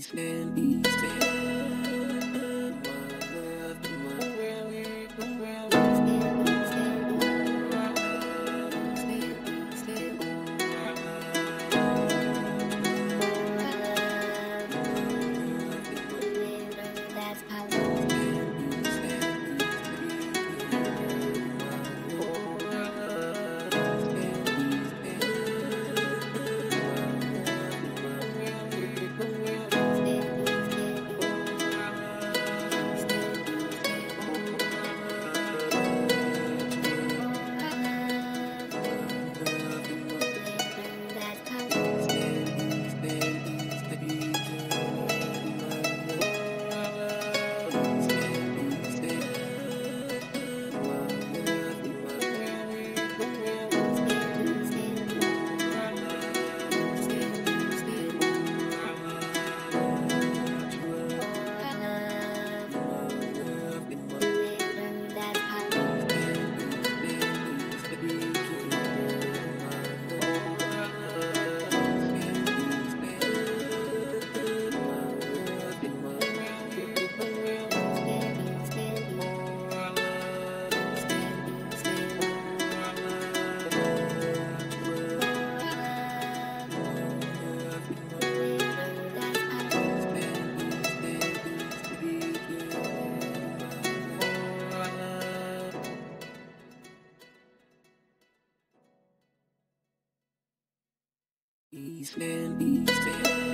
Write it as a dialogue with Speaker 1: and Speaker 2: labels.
Speaker 1: These Bentleys, East End, East